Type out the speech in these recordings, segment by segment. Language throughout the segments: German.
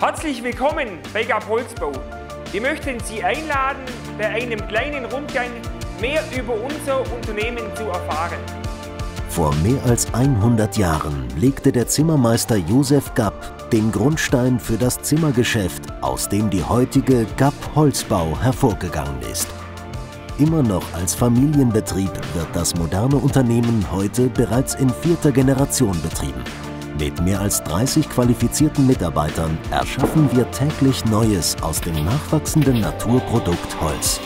Herzlich willkommen bei GAP Holzbau. Wir möchten Sie einladen, bei einem kleinen Rundgang mehr über unser Unternehmen zu erfahren. Vor mehr als 100 Jahren legte der Zimmermeister Josef Gapp den Grundstein für das Zimmergeschäft, aus dem die heutige Gapp Holzbau hervorgegangen ist. Immer noch als Familienbetrieb wird das moderne Unternehmen heute bereits in vierter Generation betrieben. Mit mehr als 30 qualifizierten Mitarbeitern erschaffen wir täglich Neues aus dem nachwachsenden Naturprodukt Holz.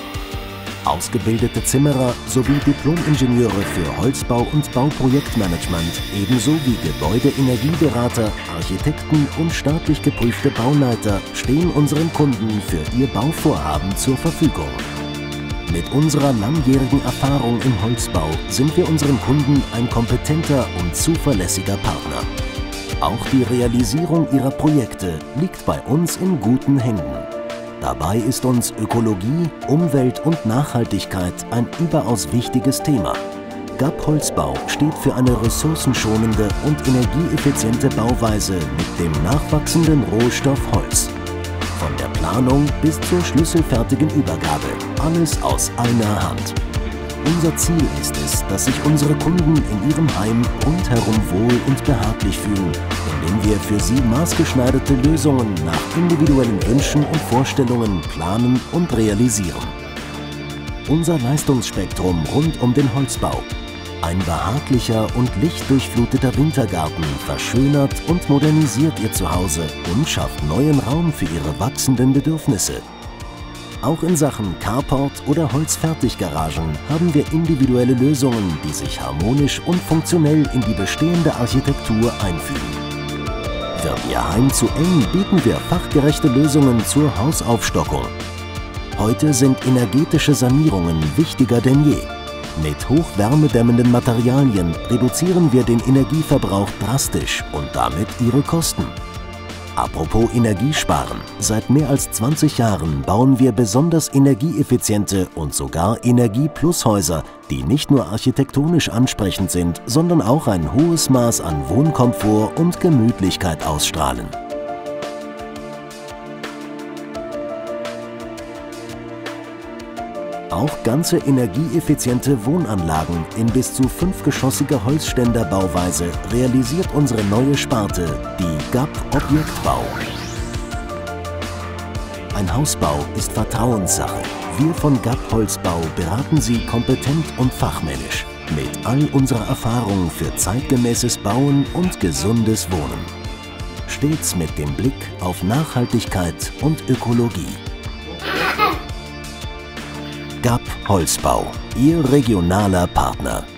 Ausgebildete Zimmerer sowie Diplomingenieure für Holzbau und Bauprojektmanagement, ebenso wie Gebäudeenergieberater, Architekten und staatlich geprüfte Bauleiter stehen unseren Kunden für ihr Bauvorhaben zur Verfügung. Mit unserer langjährigen Erfahrung im Holzbau sind wir unseren Kunden ein kompetenter und zuverlässiger Partner. Auch die Realisierung ihrer Projekte liegt bei uns in guten Händen. Dabei ist uns Ökologie, Umwelt und Nachhaltigkeit ein überaus wichtiges Thema. GAP Holzbau steht für eine ressourcenschonende und energieeffiziente Bauweise mit dem nachwachsenden Rohstoff Holz. Von der Planung bis zur schlüsselfertigen Übergabe, alles aus einer Hand. Unser Ziel ist es, dass sich unsere Kunden in ihrem Heim rundherum wohl und behaglich fühlen, indem wir für sie maßgeschneiderte Lösungen nach individuellen Wünschen und Vorstellungen planen und realisieren. Unser Leistungsspektrum rund um den Holzbau. Ein behaglicher und lichtdurchfluteter Wintergarten verschönert und modernisiert Ihr Zuhause und schafft neuen Raum für Ihre wachsenden Bedürfnisse. Auch in Sachen Carport oder Holzfertiggaragen haben wir individuelle Lösungen, die sich harmonisch und funktionell in die bestehende Architektur einfügen. Wird Ihr Heim zu eng, bieten wir fachgerechte Lösungen zur Hausaufstockung. Heute sind energetische Sanierungen wichtiger denn je. Mit hochwärmedämmenden Materialien reduzieren wir den Energieverbrauch drastisch und damit Ihre Kosten. Apropos Energiesparen. Seit mehr als 20 Jahren bauen wir besonders energieeffiziente und sogar Energie-Plus-Häuser, die nicht nur architektonisch ansprechend sind, sondern auch ein hohes Maß an Wohnkomfort und Gemütlichkeit ausstrahlen. Auch ganze energieeffiziente Wohnanlagen in bis zu fünfgeschossiger Holzständerbauweise realisiert unsere neue Sparte, die GAP Objektbau. Ein Hausbau ist Vertrauenssache. Wir von GAP Holzbau beraten Sie kompetent und fachmännisch mit all unserer Erfahrung für zeitgemäßes Bauen und gesundes Wohnen. Stets mit dem Blick auf Nachhaltigkeit und Ökologie. GAP Holzbau, Ihr regionaler Partner.